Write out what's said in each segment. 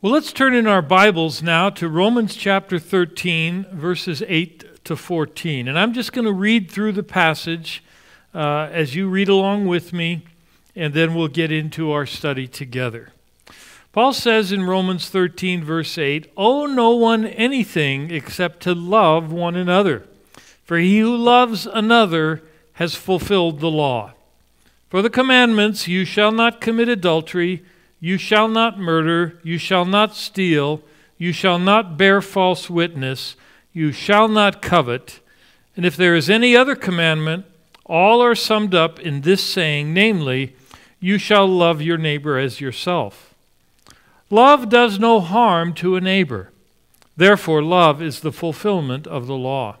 Well, let's turn in our Bibles now to Romans chapter 13, verses 8 to 14. And I'm just going to read through the passage uh, as you read along with me, and then we'll get into our study together. Paul says in Romans 13, verse 8, Owe no one anything except to love one another, for he who loves another has fulfilled the law. For the commandments, you shall not commit adultery you shall not murder, you shall not steal, you shall not bear false witness, you shall not covet. And if there is any other commandment, all are summed up in this saying, namely, you shall love your neighbor as yourself. Love does no harm to a neighbor. Therefore, love is the fulfillment of the law.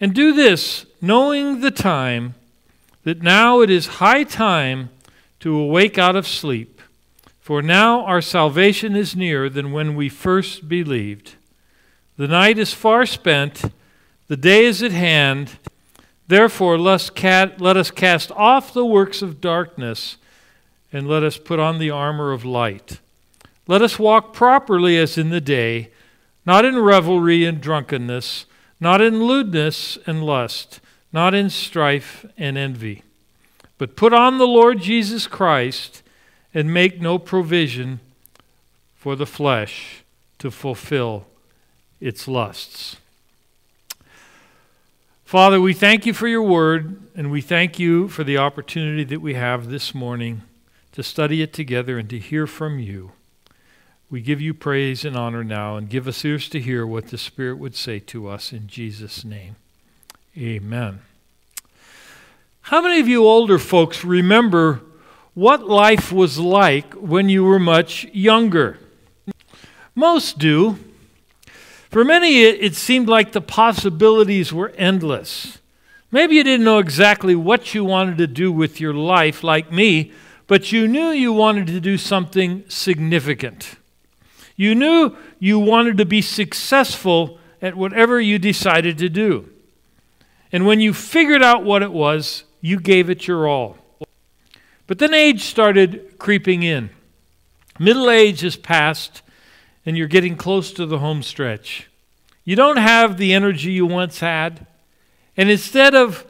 And do this, knowing the time, that now it is high time to awake out of sleep for now our salvation is nearer than when we first believed. The night is far spent, the day is at hand. Therefore, let us cast off the works of darkness and let us put on the armor of light. Let us walk properly as in the day, not in revelry and drunkenness, not in lewdness and lust, not in strife and envy. But put on the Lord Jesus Christ and make no provision for the flesh to fulfill its lusts. Father, we thank you for your word, and we thank you for the opportunity that we have this morning to study it together and to hear from you. We give you praise and honor now, and give us ears to hear what the Spirit would say to us in Jesus' name. Amen. How many of you older folks remember what life was like when you were much younger. Most do. For many, it, it, seemed like the possibilities were endless. Maybe you didn't know exactly what you wanted to do with your life, like me, but you knew you wanted to do something significant. You knew you wanted to be successful at whatever you decided to do. And when you figured out what it was, you gave it your all. But then age started creeping in. Middle age has passed, and you're getting close to the home stretch. You don't have the energy you once had. And instead of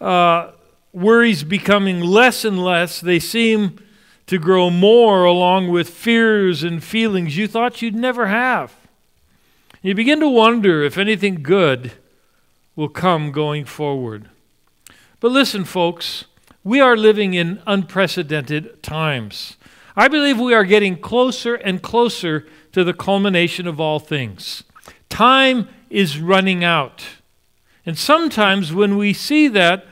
uh, worries becoming less and less, they seem to grow more along with fears and feelings you thought you'd never have. You begin to wonder if anything good will come going forward. But listen, folks, we are living in unprecedented times. I believe we are getting closer and closer to the culmination of all things. Time is running out. And sometimes when we see that,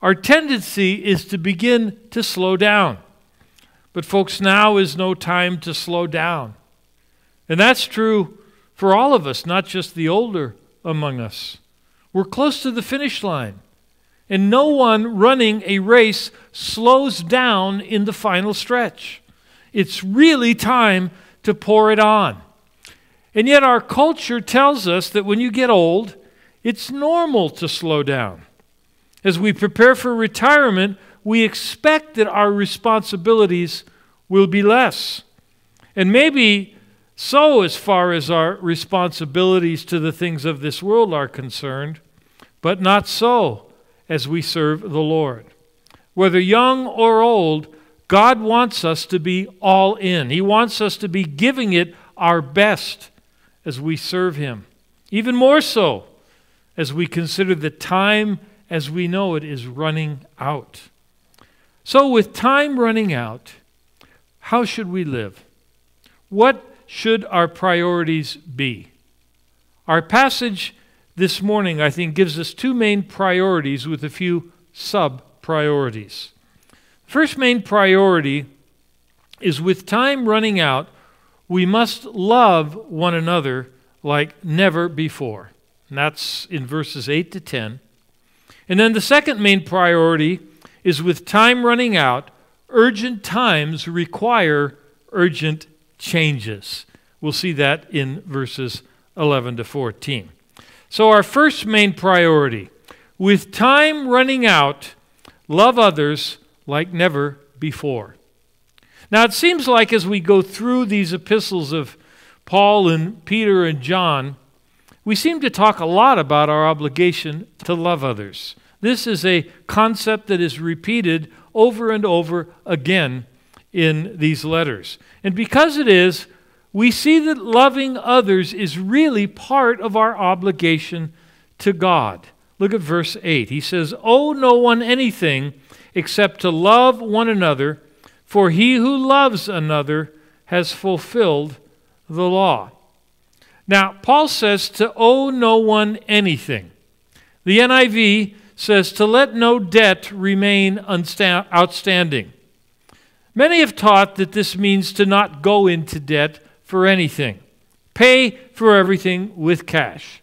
our tendency is to begin to slow down. But, folks, now is no time to slow down. And that's true for all of us, not just the older among us. We're close to the finish line and no one running a race slows down in the final stretch. It's really time to pour it on. And yet, our culture tells us that when you get old, it's normal to slow down. As we prepare for retirement, we expect that our responsibilities will be less. And maybe so, as far as our responsibilities to the things of this world are concerned, but not so as we serve the Lord. Whether young or old, God wants us to be all in. He wants us to be giving it our best as we serve Him. Even more so as we consider the time as we know it is running out. So, with time running out, how should we live? What should our priorities be? Our passage this morning, I think, gives us two main priorities with a few sub priorities. First main priority is with time running out, we must love one another like never before. And that's in verses 8 to 10. And then the second main priority is with time running out, urgent times require urgent changes. We'll see that in verses 11 to 14. So, our first main priority with time running out, love others like never before. Now, it seems like as we go through these epistles of Paul and Peter and John, we seem to talk a lot about our obligation to love others. This is a concept that is repeated over and over again in these letters. And because it is, we see that loving others is really part of our obligation to God. Look at verse 8. He says, Owe no one anything except to love one another, for he who loves another has fulfilled the law. Now, Paul says to owe no one anything. The NIV says to let no debt remain outstanding. Many have taught that this means to not go into debt for anything, pay for everything with cash.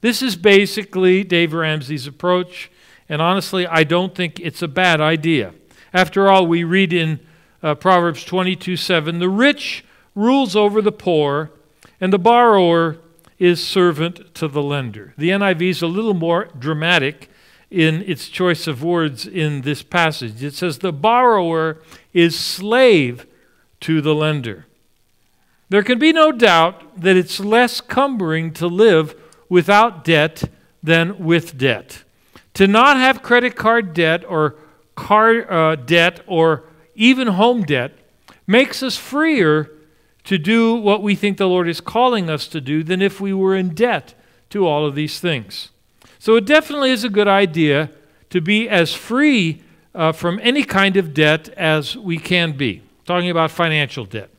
This is basically Dave Ramsey's approach, and honestly, I don't think it's a bad idea. After all, we read in uh, Proverbs 22 7 the rich rules over the poor, and the borrower is servant to the lender. The NIV is a little more dramatic in its choice of words in this passage. It says, The borrower is slave to the lender. There can be no doubt that it's less cumbering to live without debt than with debt. To not have credit card debt or car uh, debt or even home debt makes us freer to do what we think the Lord is calling us to do than if we were in debt to all of these things. So it definitely is a good idea to be as free uh, from any kind of debt as we can be. Talking about financial debt.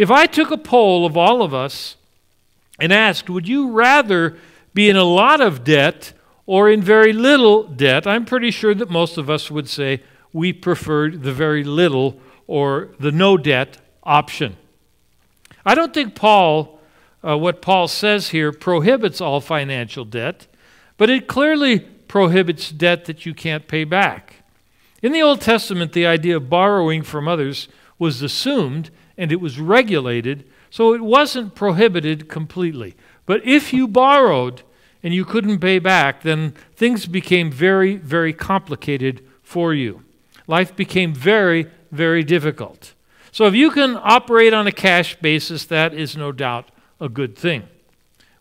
If I took a poll of all of us and asked, would you rather be in a lot of debt or in very little debt? I'm pretty sure that most of us would say we preferred the very little or the no debt option. I don't think Paul, uh, what Paul says here, prohibits all financial debt, but it clearly prohibits debt that you can't pay back. In the Old Testament, the idea of borrowing from others was assumed and it was regulated, so it wasn't prohibited completely. But if you borrowed and you couldn't pay back, then things became very, very complicated for you. Life became very, very difficult. So if you can operate on a cash basis, that is no doubt a good thing.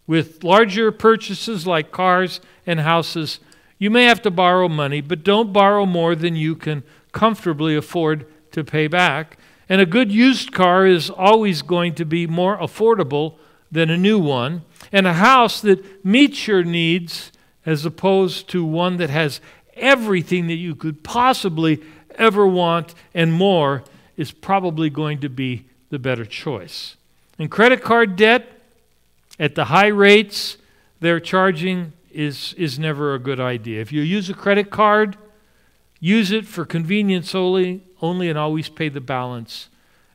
With larger purchases like cars and houses, you may have to borrow money, but don't borrow more than you can comfortably afford to pay back. And a good used car is always going to be more affordable than a new one. And a house that meets your needs as opposed to one that has everything that you could possibly ever want and more is probably going to be the better choice. And credit card debt at the high rates they're charging is, is never a good idea. If you use a credit card, use it for convenience only, only and always pay the balance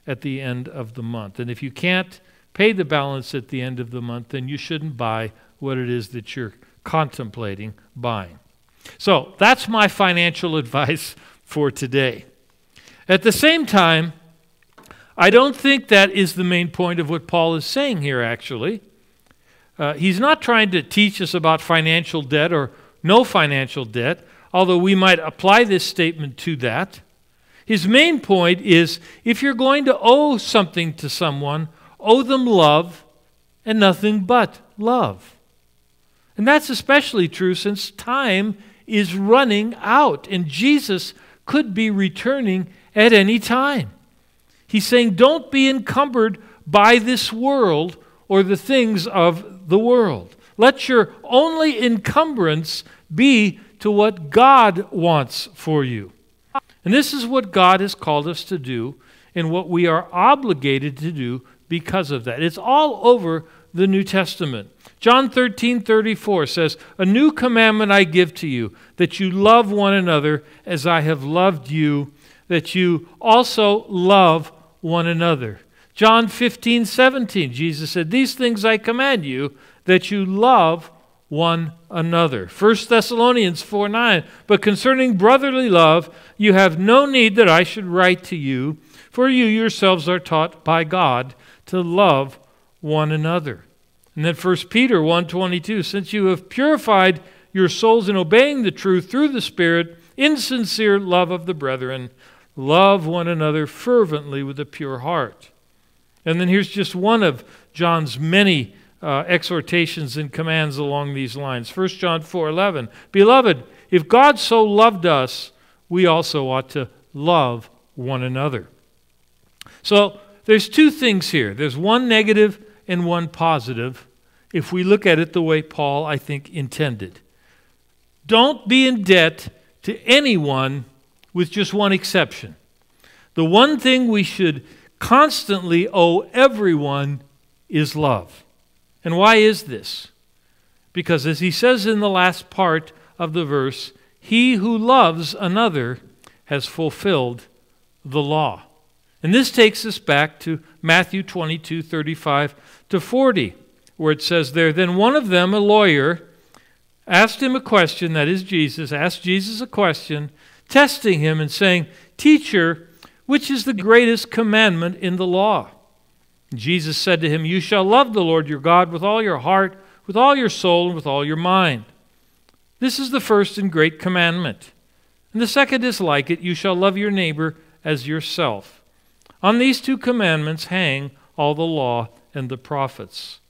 at the end of the month. And if you can't pay the balance at the end of the month, then you shouldn't buy what it is that you're contemplating buying. So that's my financial advice for today. At the same time, I don't think that is the main point of what Paul is saying here, actually. Uh, he's not trying to teach us about financial debt or no financial debt, although we might apply this statement to that. His main point is if you're going to owe something to someone, owe them love and nothing but love. And that's especially true since time is running out and Jesus could be returning at any time. He's saying, don't be encumbered by this world or the things of the world. Let your only encumbrance be to what God wants for you. And this is what God has called us to do and what we are obligated to do because of that. It's all over the New Testament. John 13, 34 says, A new commandment I give to you, that you love one another as I have loved you that you also love one another. John 15, 17, Jesus said, These things I command you, that you love one another. 1 Thessalonians 4 9. But concerning brotherly love, you have no need that I should write to you, for you yourselves are taught by God to love one another. And then 1 Peter 1 22. Since you have purified your souls in obeying the truth through the Spirit, in sincere love of the brethren, Love one another fervently with a pure heart. And then here's just one of John's many uh, exhortations and commands along these lines. 1 John 4:11. Beloved, if God so loved us, we also ought to love one another. So there's two things here. There's one negative and one positive if we look at it the way Paul, I think, intended. Don't be in debt to anyone with just one exception. The one thing we should constantly owe everyone is love. And why is this? Because as he says in the last part of the verse, he who loves another has fulfilled the law. And this takes us back to Matthew 22 35 to 40, where it says there, Then one of them, a lawyer, asked him a question, that is Jesus, asked Jesus a question, testing him and saying, Teacher, which is the greatest commandment in the law? Jesus said to him, You shall love the Lord your God with all your heart, with all your soul, and with all your mind. This is the first and great commandment. And the second is like it you shall love your neighbor as yourself. On these two commandments hang all the law and the prophets.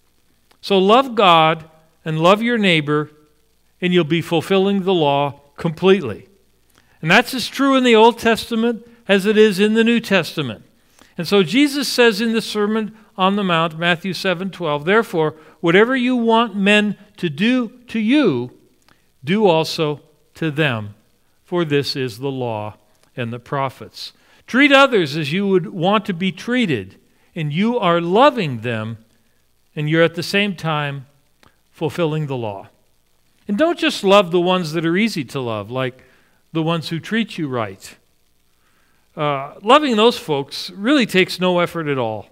So love God and love your neighbor, and you'll be fulfilling the law completely. And that's as true in the Old Testament as it is in the New Testament. And so Jesus says in the Sermon on the Mount, Matthew 7 12, Therefore, whatever you want men to do to you, do also to them, for this is the law and the prophets. Treat others as you would want to be treated, and you are loving them, and you're at the same time fulfilling the law. And don't just love the ones that are easy to love, like the ones who treat you right. Uh, loving those folks really takes no effort at all.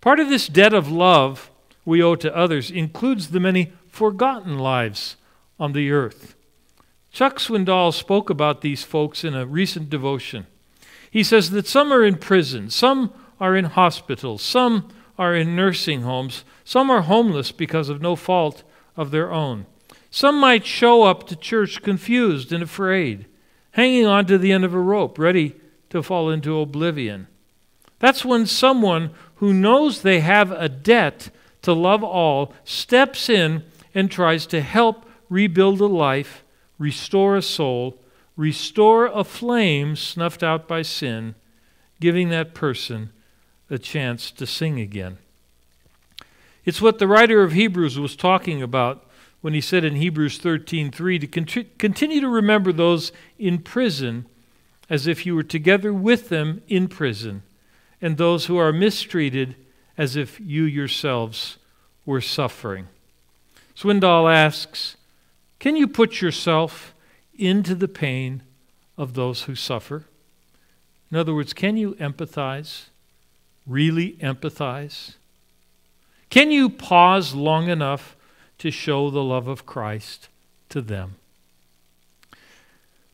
Part of this debt of love we owe to others includes the many forgotten lives on the earth. Chuck Swindoll spoke about these folks in a recent devotion. He says that some are in prison, some are in hospitals, some are in nursing homes, some are homeless because of no fault of their own. Some might show up to church confused and afraid, hanging on to the end of a rope, ready to fall into oblivion. That's when someone who knows they have a debt to love all steps in and tries to help rebuild a life, restore a soul, restore a flame snuffed out by sin, giving that person a chance to sing again. It's what the writer of Hebrews was talking about when he said in Hebrews 13:3 to continue to remember those in prison as if you were together with them in prison, and those who are mistreated as if you yourselves were suffering. Swindoll asks, Can you put yourself into the pain of those who suffer? In other words, can you empathize? Really empathize? Can you pause long enough to show the love of Christ to them?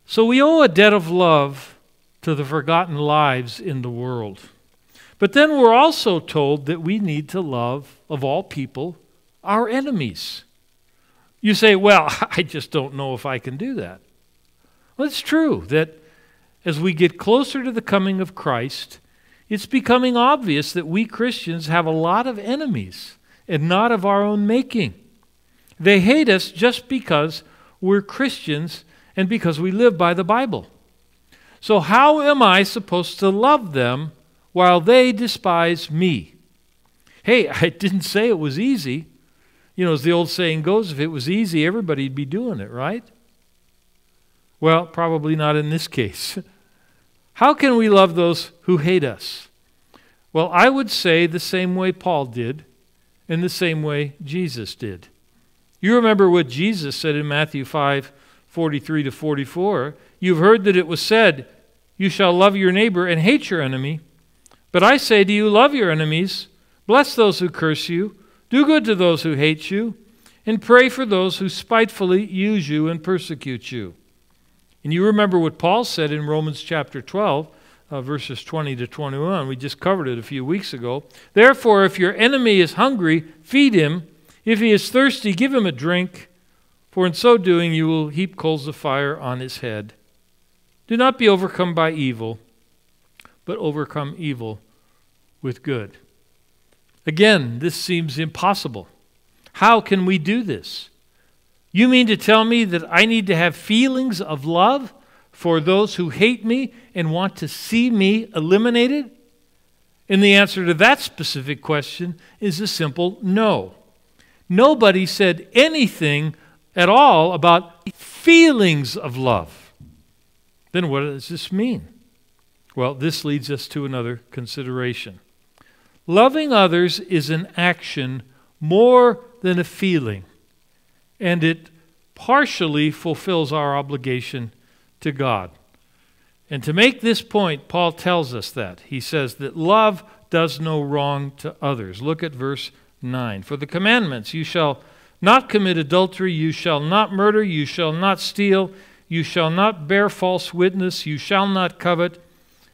So we owe a debt of love to the forgotten lives in the world. But then we're also told that we need to love, of all people, our enemies. You say, well, I just don't know if I can do that. Well, it's true that as we get closer to the coming of Christ, it's becoming obvious that we Christians have a lot of enemies and not of our own making. They hate us just because we're Christians and because we live by the Bible. So, how am I supposed to love them while they despise me? Hey, I didn't say it was easy. You know, as the old saying goes, if it was easy, everybody'd be doing it, right? Well, probably not in this case. How can we love those who hate us? Well, I would say the same way Paul did, and the same way Jesus did. You remember what Jesus said in Matthew 5 43 to 44. You've heard that it was said, You shall love your neighbor and hate your enemy. But I say to you, love your enemies, bless those who curse you, do good to those who hate you, and pray for those who spitefully use you and persecute you. And you remember what Paul said in Romans chapter 12, uh, verses 20 to 21. We just covered it a few weeks ago. Therefore, if your enemy is hungry, feed him. If he is thirsty, give him a drink, for in so doing you will heap coals of fire on his head. Do not be overcome by evil, but overcome evil with good. Again, this seems impossible. How can we do this? You mean to tell me that I need to have feelings of love for those who hate me and want to see me eliminated? And the answer to that specific question is a simple no. Nobody said anything at all about feelings of love. Then what does this mean? Well, this leads us to another consideration. Loving others is an action more than a feeling, and it partially fulfills our obligation to God. And to make this point, Paul tells us that. He says that love does no wrong to others. Look at verse 9. For the commandments, you shall not commit adultery, you shall not murder, you shall not steal, you shall not bear false witness, you shall not covet.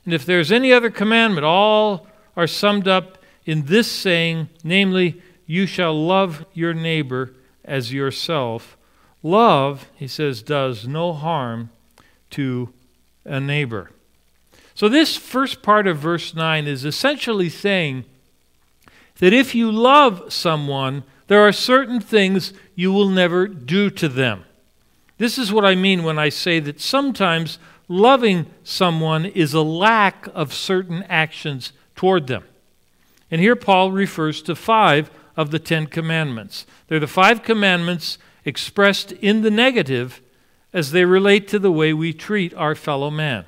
And if there's any other commandment, all are summed up in this saying, namely, you shall love your neighbor as yourself. Love, he says, does no harm to a neighbor. So, this first part of verse 9 is essentially saying that if you love someone, there are certain things you will never do to them. This is what I mean when I say that sometimes loving someone is a lack of certain actions toward them. And here Paul refers to five of the Ten Commandments. They're the five commandments expressed in the negative as they relate to the way we treat our fellow man.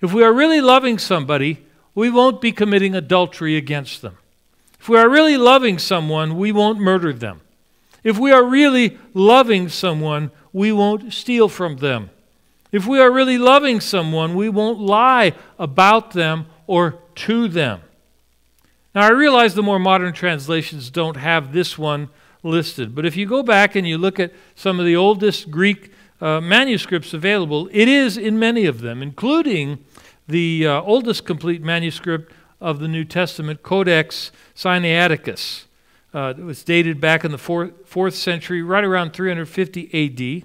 If we are really loving somebody, we won't be committing adultery against them. If we are really loving someone, we won't murder them. If we are really loving someone, we won't steal from them. If we are really loving someone, we won't lie about them or to them. Now, I realize the more modern translations don't have this one listed, but if you go back and you look at some of the oldest Greek uh, manuscripts available, it is in many of them, including the uh, oldest complete manuscript of the New Testament, Codex Sinaiticus. Uh, it was dated back in the fourth, fourth century, right around 350 AD.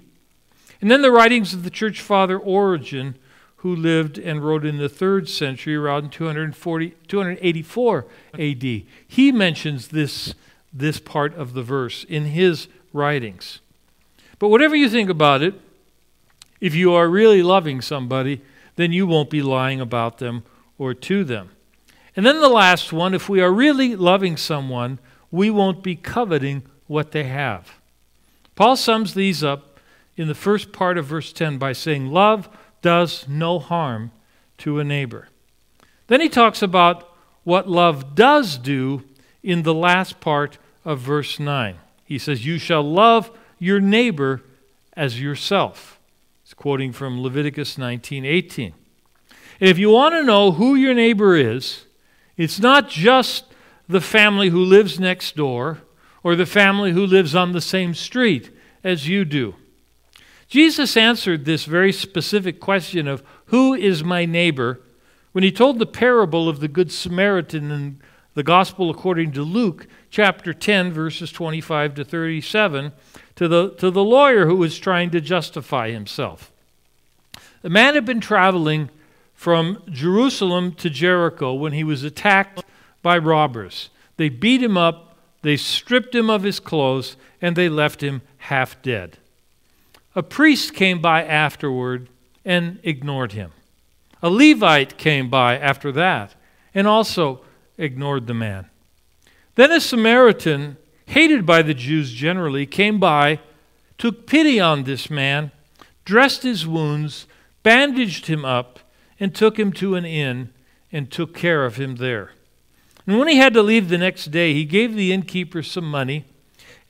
And then the writings of the church father Origen, who lived and wrote in the third century, around 240, 284 AD. He mentions this, this part of the verse in his writings. But whatever you think about it, if you are really loving somebody, then you won't be lying about them or to them. And then the last one if we are really loving someone, we won't be coveting what they have. Paul sums these up in the first part of verse 10 by saying, Love does no harm to a neighbor. Then he talks about what love does do in the last part of verse 9. He says, You shall love your neighbor as yourself. He's quoting from Leviticus 19:18. And if you want to know who your neighbor is, it's not just the family who lives next door or the family who lives on the same street as you do. Jesus answered this very specific question of who is my neighbor when he told the parable of the Good Samaritan in the Gospel according to Luke, chapter 10, verses 25 to 37, to the, to the lawyer who was trying to justify himself. The man had been traveling from Jerusalem to Jericho when he was attacked by robbers. They beat him up, they stripped him of his clothes, and they left him half dead. A priest came by afterward and ignored him. A Levite came by after that and also ignored the man. Then a Samaritan, hated by the Jews generally, came by, took pity on this man, dressed his wounds, bandaged him up, and took him to an inn and took care of him there. And when he had to leave the next day, he gave the innkeeper some money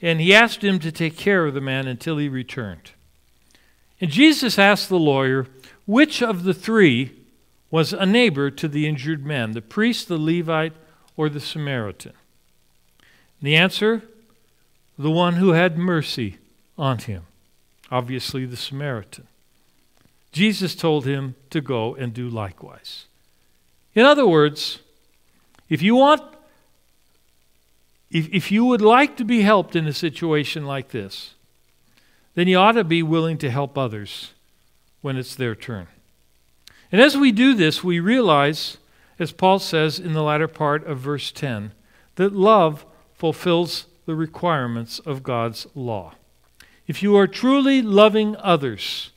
and he asked him to take care of the man until he returned. And Jesus asked the lawyer, which of the three was a neighbor to the injured man, the priest, the Levite, or the Samaritan? The answer, the one who had mercy on him, obviously the Samaritan. Jesus told him to go and do likewise. In other words, if you want, if, if you would like to be helped in a situation like this, then you ought to be willing to help others when it's their turn. And as we do this, we realize as Paul says in the latter part of verse 10, that love fulfills the requirements of God's law. If you are truly loving others,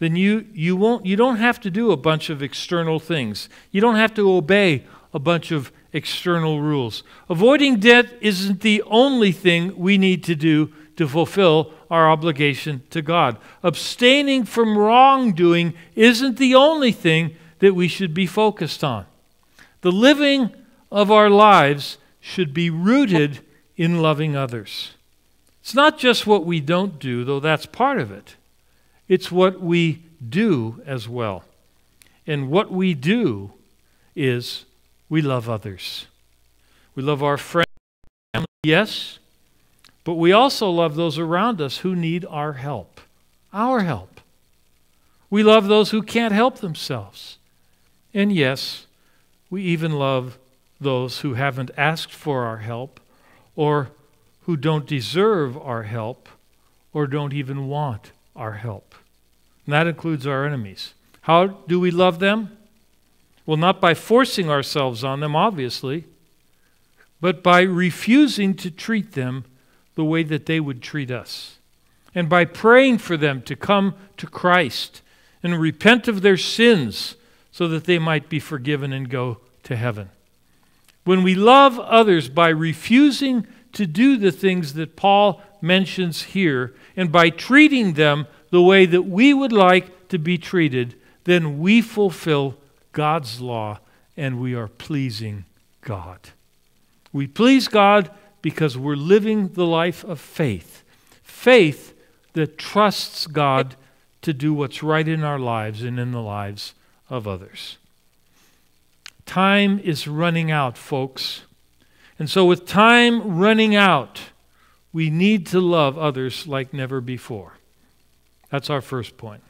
then you, you, won't, you don't have to do a bunch of external things. You don't have to obey a bunch of external rules. Avoiding debt isn't the only thing we need to do to fulfill our obligation to God. Abstaining from wrongdoing isn't the only thing that we should be focused on. The living of our lives should be rooted in loving others. It's not just what we don't do, though that's part of it, it's what we do as well. And what we do is we love others. We love our friends, yes, but we also love those around us who need our help, our help. We love those who can't help themselves. And yes, we even love those who haven't asked for our help or who don't deserve our help or don't even want our help. And that includes our enemies. How do we love them? Well, not by forcing ourselves on them, obviously, but by refusing to treat them the way that they would treat us. And by praying for them to come to Christ and repent of their sins so that they might be forgiven and go to heaven. When we love others by refusing to do the things that Paul mentions here, and by treating them the way that we would like to be treated, then we fulfill God's law and we are pleasing God. We please God because we're living the life of faith. Faith that trusts God to do what's right in our lives and in the lives of others. Time is running out, folks. And so, with time running out, we need to love others like never before. That's our first point.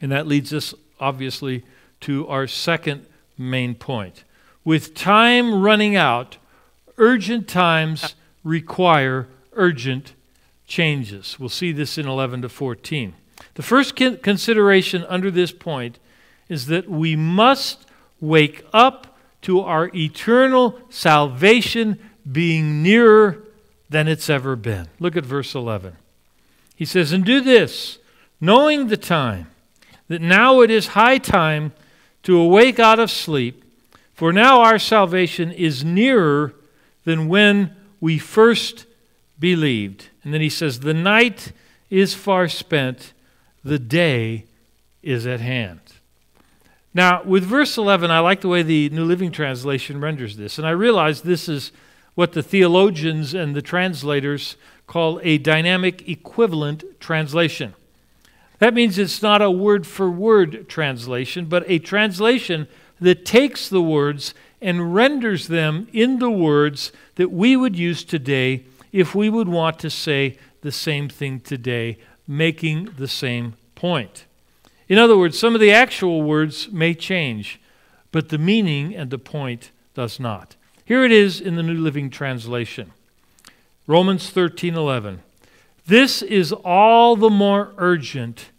And that leads us, obviously, to our second main point. With time running out, urgent times require urgent changes. We'll see this in 11 to 14. The first consideration under this point is that we must wake up to our eternal salvation being nearer than it's ever been. Look at verse 11. He says, And do this, knowing the time, that now it is high time to awake out of sleep, for now our salvation is nearer than when we first believed. And then he says, The night is far spent, the day is at hand. Now, with verse 11, I like the way the New Living Translation renders this. And I realize this is what the theologians and the translators call a dynamic equivalent translation. That means it's not a word for word translation, but a translation that takes the words and renders them in the words that we would use today if we would want to say the same thing today, making the same point. In other words, some of the actual words may change, but the meaning and the point does not. Here it is in the New Living Translation. Romans 13:11. This is all the more urgent,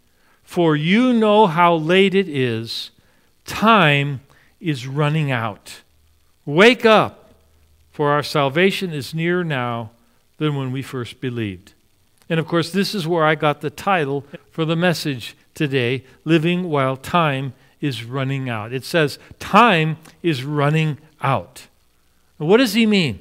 for you know how late it is. Time is running out. Wake up, for our salvation is nearer now than when we first believed. And of course, this is where I got the title for the message today living while time is running out. It says, time is running out. What does he mean?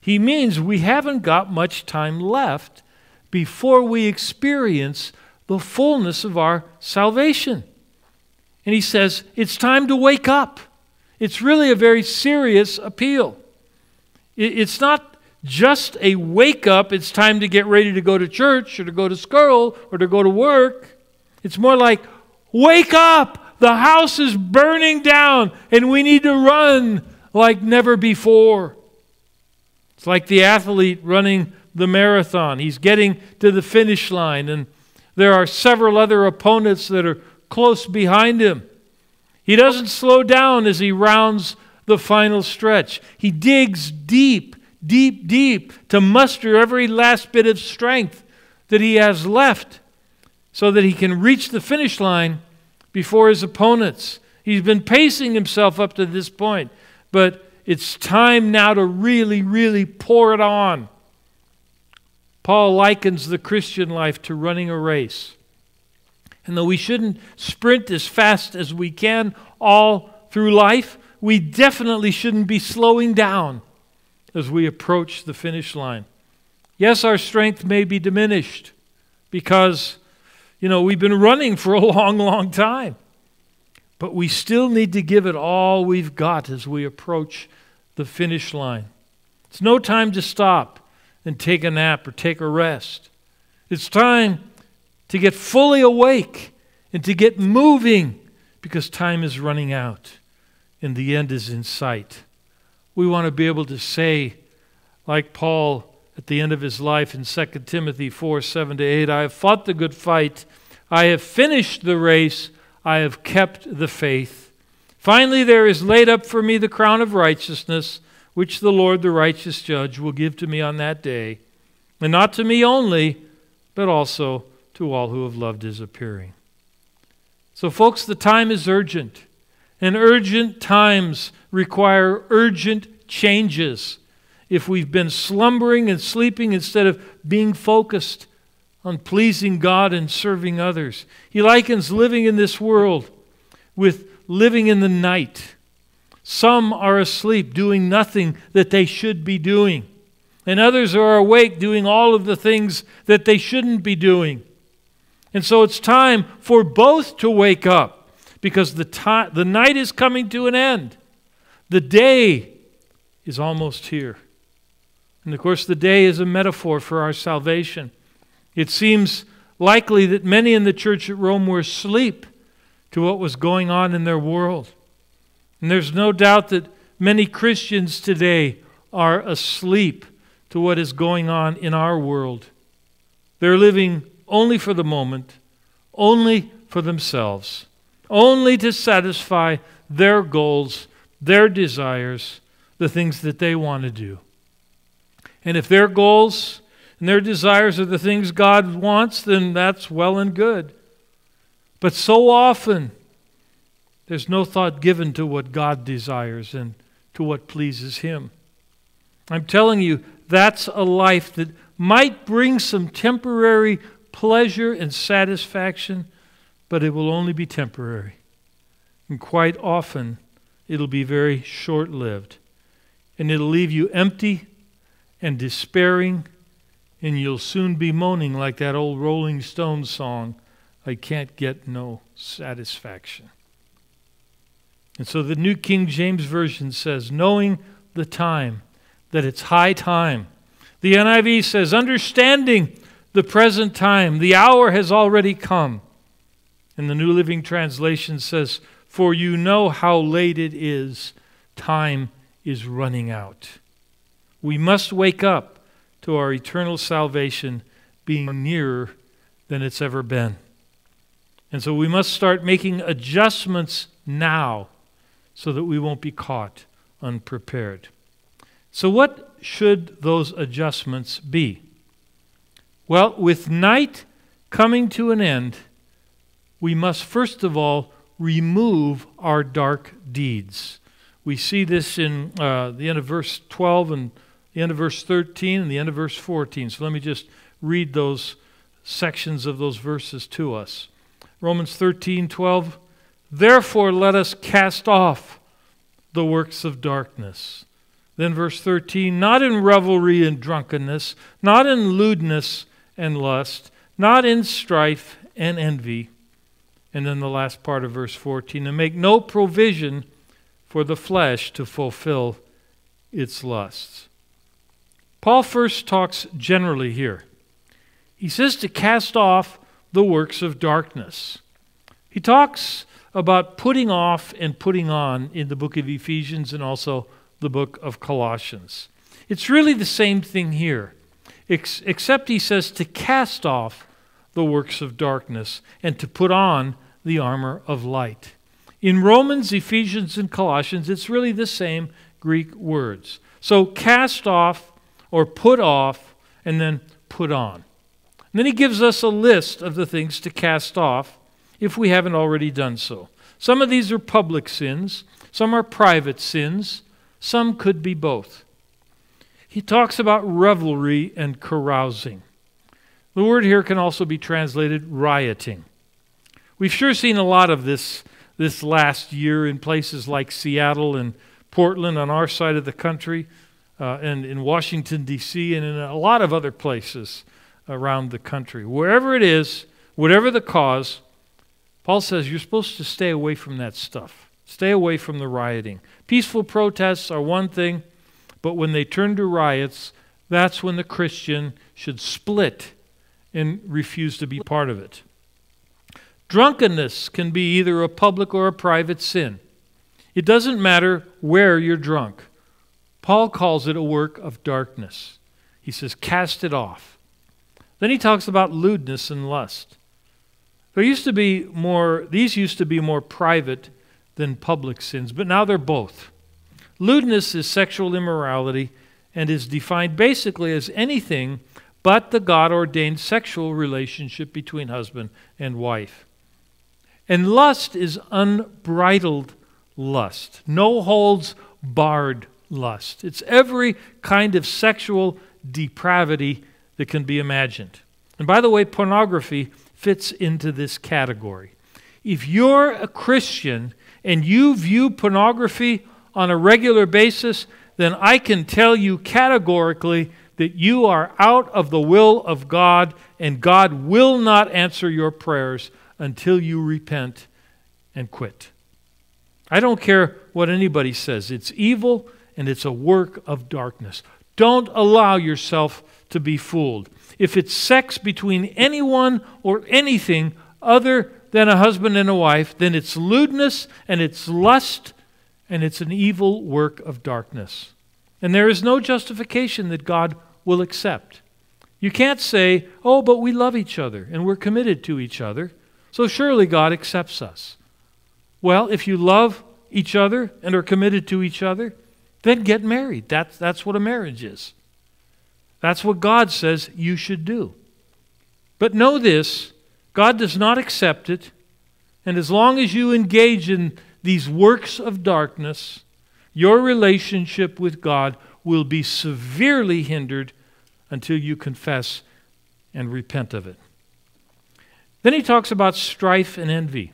He means we haven't got much time left before we experience the fullness of our salvation. And he says, it's time to wake up. It's really a very serious appeal. It's not just a wake up, it's time to get ready to go to church or to go to school or to go to work. It's more like, wake up! The house is burning down and we need to run like never before. It's like the athlete running the marathon. He's getting to the finish line, and there are several other opponents that are close behind him. He doesn't slow down as he rounds the final stretch. He digs deep, deep, deep to muster every last bit of strength that he has left so that he can reach the finish line before his opponents. He He's been pacing himself up to this point, but it's time now to really, really pour it on. Paul likens the Christian life to running a race. And though we shouldn't sprint as fast as we can all through life, we definitely shouldn't be slowing down as we approach the finish line. Yes, our strength may be diminished because, you know, we've been running for a long, long time. But we still need to give it all we've got as we approach the finish line. It's no time to stop and take a nap or take a rest. It's time to get fully awake and to get moving because time is running out and the end is in sight. We want to be able to say, like Paul at the end of his life in 2 Timothy 4 7 to 8, I have fought the good fight, I have finished the race, I have kept the faith. Finally, there is laid up for me the crown of righteousness, which the Lord, the righteous judge, will give to me on that day, and not to me only, but also to all who have loved his appearing. So, folks, the time is urgent, and urgent times require urgent changes. If we've been slumbering and sleeping instead of being focused on pleasing God and serving others, he likens living in this world with living in the night. Some are asleep, doing nothing that they should be doing, and others are awake, doing all of the things that they shouldn't be doing. And so it's time for both to wake up because the, the night is coming to an end. The day is almost here. And of course, the day is a metaphor for our salvation. It seems likely that many in the church at Rome were asleep to what was going on in their world. And there's no doubt that many Christians today are asleep to what is going on in our world. They're living only for the moment, only for themselves, only to satisfy their goals, their desires, the things that they want to do. And if their goals and their desires are the things God wants, then that's well and good. But so often, there's no thought given to what God desires and to what pleases Him. I'm telling you, that's a life that might bring some temporary pleasure and satisfaction, but it will only be temporary. And quite often, it'll be very short lived. And it'll leave you empty and despairing, and you'll soon be moaning like that old Rolling Stones song I can't get no satisfaction. And so the New King James Version says, knowing the time, that it's high time. The NIV says, understanding the present time, the hour has already come. And the New Living Translation says, For you know how late it is, time is running out. We must wake up to our eternal salvation being nearer than it's ever been. And so we must start making adjustments now so that we won't be caught unprepared. So, what should those adjustments be? Well, with night coming to an end, we must first of all remove our dark deeds. We see this in uh, the end of verse 12 and the end of verse 13 and the end of verse 14. So let me just read those sections of those verses to us. Romans 13, 12. Therefore, let us cast off the works of darkness. Then, verse 13, not in revelry and drunkenness, not in lewdness and lust, not in strife and envy. And then the last part of verse 14 and make no provision for the flesh to fulfill its lusts. Paul first talks generally here. He says to cast off the works of darkness. He talks about putting off and putting on in the book of Ephesians and also the book of Colossians. It's really the same thing here ex- except he says to cast off the works of darkness and to put on the armor of light. In Romans, Ephesians, and Colossians, it's really the same Greek words. So cast off or put off and then put on. And then he gives us a list of the things to cast off. If we haven't already done so. Some of these are public sins, some are private sins, some could be both. He talks about revelry and carousing. The word here can also be translated rioting. We've sure seen a lot of this this last year in places like Seattle and Portland on our side of the country, uh, and in Washington, D.C., and in a lot of other places around the country. Wherever it is, whatever the cause, Paul says you're supposed to stay away from that stuff. Stay away from the rioting. Peaceful protests are one thing, but when they turn to riots, that's when the Christian should split and refuse to be part of it. Drunkenness can be either a public or a private sin. It doesn't matter where you're drunk. Paul calls it a work of darkness. He says, cast it off. Then he talks about lewdness and lust. There used to be more, these used to be more private than public sins, but now they're both. Lewdness is sexual immorality and is defined basically as anything but the God ordained sexual relationship between husband and wife. And lust is unbridled lust, no holds barred lust. It's every kind of sexual depravity that can be imagined. And by the way, pornography fits into this category. If you're a Christian and you view pornography on a regular basis, then I can tell you categorically that you are out of the will of God and God will not answer your prayers until you repent and quit. I don't care what anybody says, it's evil and it's a work of darkness. Don't allow yourself to be fooled if it's sex between anyone or anything other than a husband and a wife, then it's lewdness and it's lust and it's an evil work of darkness. And there is no justification that God will accept. You can't say, oh, but we love each other and we're committed to each other, so surely God accepts us. Well, if you love each other and are committed to each other, then get married. That's, that's what a marriage is. That's what God says you should do. But know this God does not accept it. And as long as you engage in these works of darkness, your relationship with God will be severely hindered until you confess and repent of it. Then he talks about strife and envy.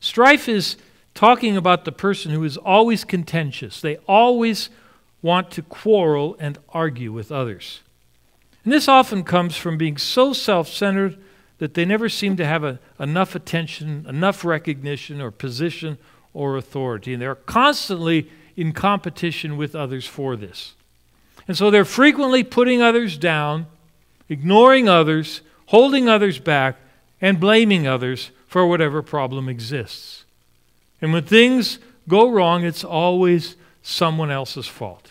Strife is talking about the person who is always contentious. They always want to quarrel and argue with others. And this often comes from being so self centered that they never seem to have a, enough attention, enough recognition, or position or authority. And they're constantly in competition with others for this. And so they're frequently putting others down, ignoring others, holding others back, and blaming others for whatever problem exists. And when things go wrong, it's always someone else's fault.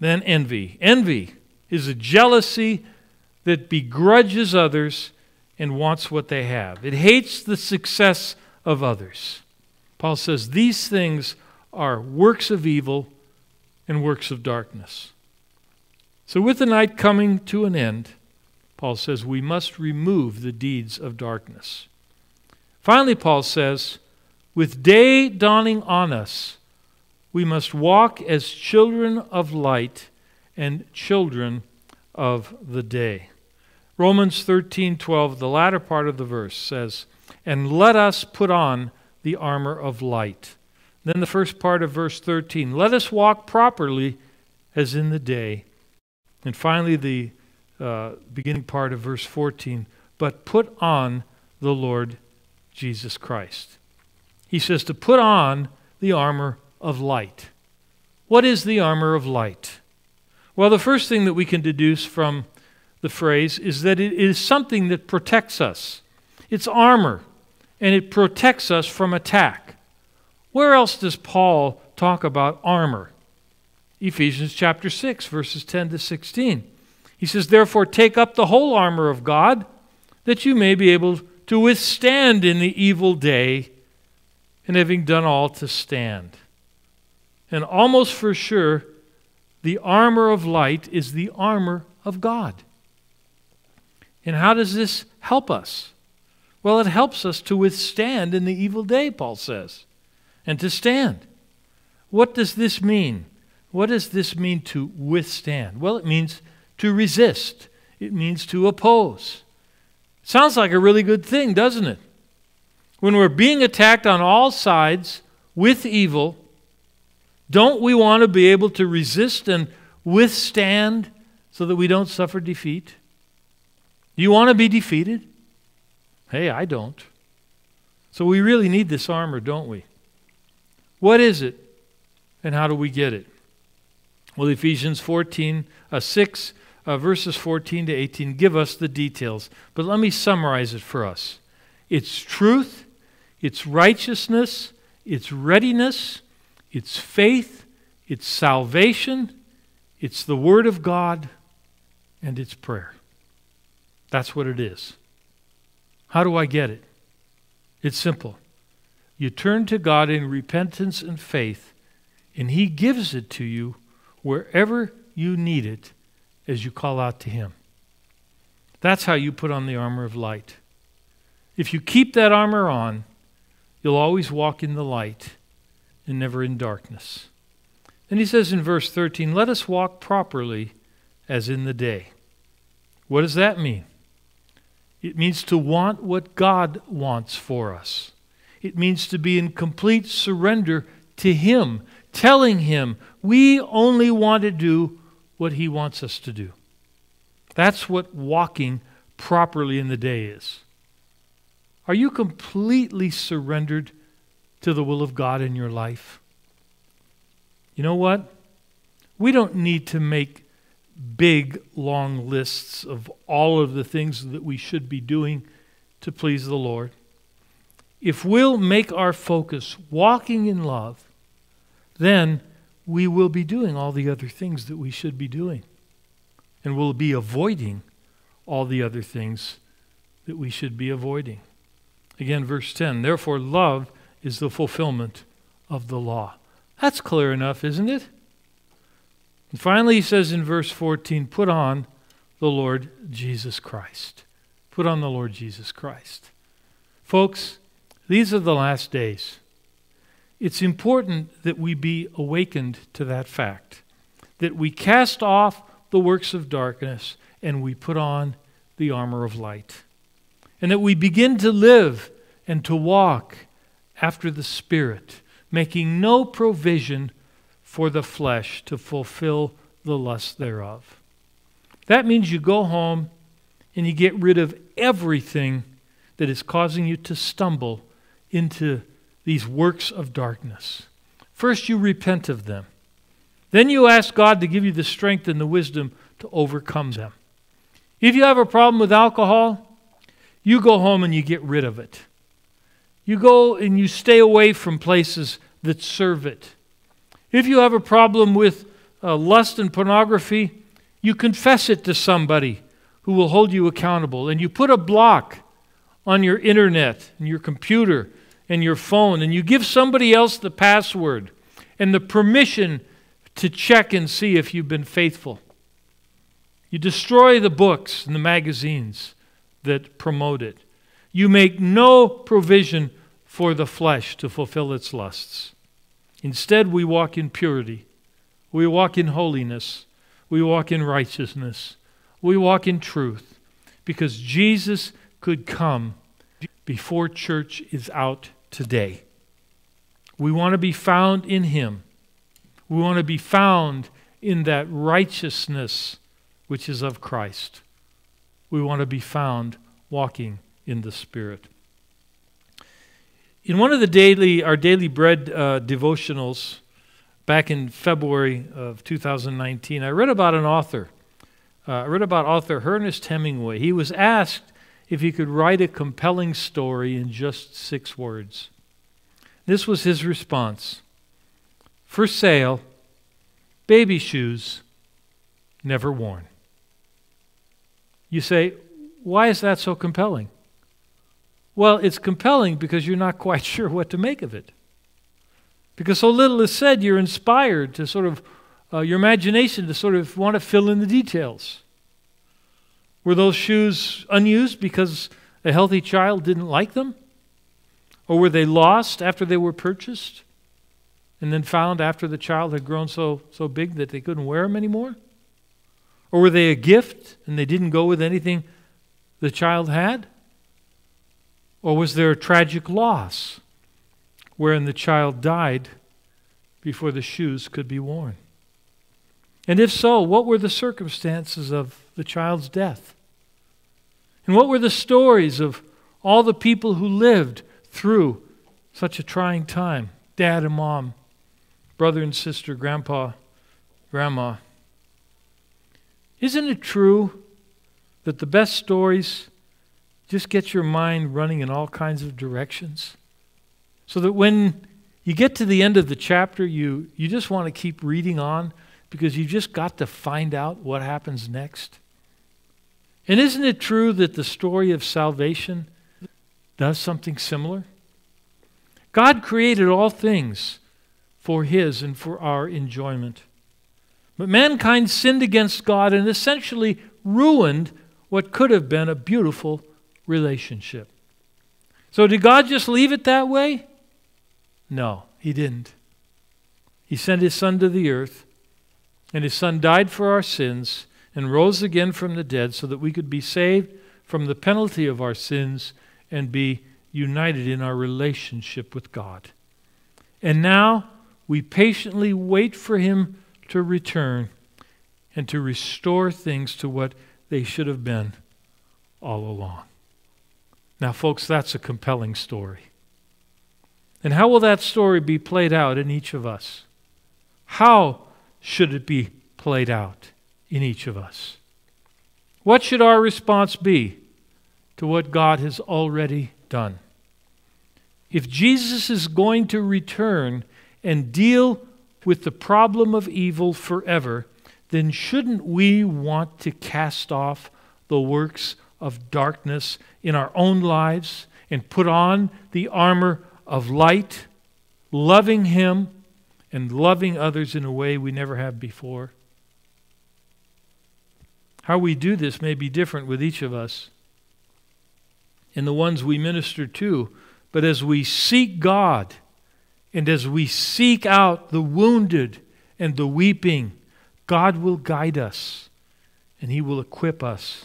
Then envy. Envy is a jealousy that begrudges others and wants what they have. It hates the success of others. Paul says these things are works of evil and works of darkness. So, with the night coming to an end, Paul says we must remove the deeds of darkness. Finally, Paul says, with day dawning on us, we must walk as children of light and children of the day. Romans 13:12, the latter part of the verse says, "And let us put on the armor of light." Then the first part of verse 13, "Let us walk properly as in the day." And finally the uh, beginning part of verse 14, "But put on the Lord Jesus Christ." He says to put on the armor of light. What is the armor of light? Well, the first thing that we can deduce from the phrase is that it is something that protects us. It's armor, and it protects us from attack. Where else does Paul talk about armor? Ephesians chapter 6, verses 10 to 16. He says, Therefore, take up the whole armor of God, that you may be able to withstand in the evil day, and having done all to stand. And almost for sure, the armor of light is the armor of God. And how does this help us? Well, it helps us to withstand in the evil day, Paul says, and to stand. What does this mean? What does this mean to withstand? Well, it means to resist, it means to oppose. Sounds like a really good thing, doesn't it? When we're being attacked on all sides with evil, don't we want to be able to resist and withstand so that we don't suffer defeat? Do you want to be defeated? Hey, I don't. So we really need this armor, don't we? What is it and how do we get it? Well, Ephesians 14, uh, 6, uh, verses 14 to 18 give us the details. But let me summarize it for us it's truth, it's righteousness, it's readiness, it's faith, it's salvation, it's the Word of God, and it's prayer. That's what it is. How do I get it? It's simple. You turn to God in repentance and faith, and He gives it to you wherever you need it as you call out to Him. That's how you put on the armor of light. If you keep that armor on, you'll always walk in the light and never in darkness. Then he says in verse 13, Let us walk properly as in the day. What does that mean? It means to want what God wants for us. It means to be in complete surrender to Him, telling Him we only want to do what He wants us to do. That's what walking properly in the day is. Are you completely surrendered to the will of God in your life? You know what? We don't need to make big, long lists of all of the things that we should be doing to please the Lord if we'll make our focus walking in love, then we will be doing all the other things that we should be doing. And we'll be avoiding all the other things that we should be avoiding. Again, verse 10 Therefore, love is the fulfillment of the law. That's clear enough, isn't it? And finally, he says in verse 14 Put on the Lord Jesus Christ. Put on the Lord Jesus Christ. Folks, these are the last days. It's important that we be awakened to that fact, that we cast off the works of darkness and we put on the armor of light, and that we begin to live and to walk after the Spirit, making no provision for the flesh to fulfill the lust thereof. That means you go home and you get rid of everything that is causing you to stumble into these works of darkness. First, you repent of them. Then you ask God to give you the strength and the wisdom to overcome them. If you have a problem with alcohol, you go home and you get rid of it. You go and you stay away from places that serve it. If you have a problem with uh, lust and pornography, you confess it to somebody who will hold you accountable. And you put a block on your internet and your computer and your phone, and you give somebody else the password and the permission to check and see if you've been faithful. You destroy the books and the magazines that promote it. You make no provision for the flesh to fulfill its lusts. Instead, we walk in purity. We walk in holiness. We walk in righteousness. We walk in truth because Jesus could come before church is out today. We want to be found in Him. We want to be found in that righteousness which is of Christ. We want to be found walking in the Spirit. In one of the daily, our daily bread uh, devotionals back in February of 2019, I read about an author. Uh, I read about author Ernest Hemingway. He was asked if he could write a compelling story in just six words. This was his response For sale, baby shoes, never worn. You say, why is that so compelling? Well, it's compelling because you're not quite sure what to make of it. Because so little is said, you're inspired to sort of, uh, your imagination to sort of want to fill in the details. Were those shoes unused because a healthy child didn't like them? Or were they lost after they were purchased and then found after the child had grown so, so big that they couldn't wear them anymore? Or were they a gift and they didn't go with anything the child had? Or was there a tragic loss wherein the child died before the shoes could be worn? And if so, what were the circumstances of the child's death? And what were the stories of all the people who lived through such a trying time? Dad and mom, brother and sister, grandpa, grandma. Isn't it true that the best stories just get your mind running in all kinds of directions? So that when you get to the end of the chapter, you, you just want to keep reading on because you've just got to find out what happens next. And isn't it true that the story of salvation does something similar? God created all things for His and for our enjoyment. But mankind sinned against God and essentially ruined what could have been a beautiful relationship. So, did God just leave it that way? No, He didn't. He sent His Son to the earth, and His Son died for our sins and rose again from the dead so that we could be saved from the penalty of our sins and be united in our relationship with God. And now we patiently wait for Him to return and to restore things to what they should have been all along. Now, folks, that's a compelling story. And how will that story be played out in each of us? How should it be played out? in each of us. What should our response be to what God has already done? If Jesus is going to return and deal with the problem of evil forever, then shouldn't we want to cast off the works of darkness in our own lives and put on the armor of light, loving Him and loving others in a way we never have before? How we do this may be different with each of us and the ones we minister to, but as we seek God and as we seek out the wounded and the weeping, God will guide us and He will equip us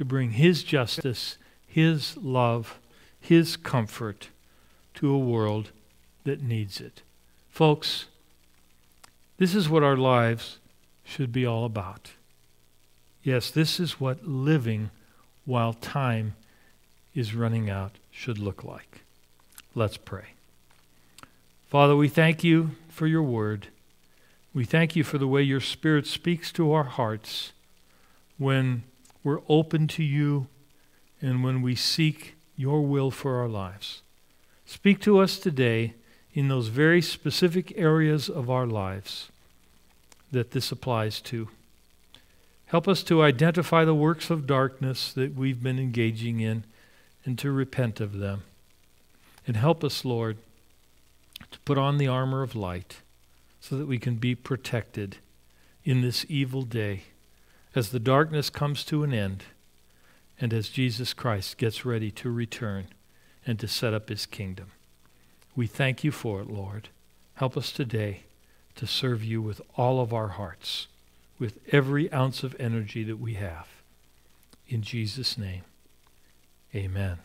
to bring His justice, His love, His comfort to a world that needs it. Folks, this is what our lives should be all about. Yes, this is what living while time is running out should look like. Let's pray. Father, we thank you for your word. We thank you for the way your Spirit speaks to our hearts when we're open to you and when we seek your will for our lives. Speak to us today in those very specific areas of our lives that this applies to. Help us to identify the works of darkness that we've been engaging in and to repent of them. And help us, Lord, to put on the armor of light so that we can be protected in this evil day as the darkness comes to an end and as Jesus Christ gets ready to return and to set up his kingdom. We thank you for it, Lord. Help us today to serve you with all of our hearts with every ounce of energy that we have. In Jesus' name, amen.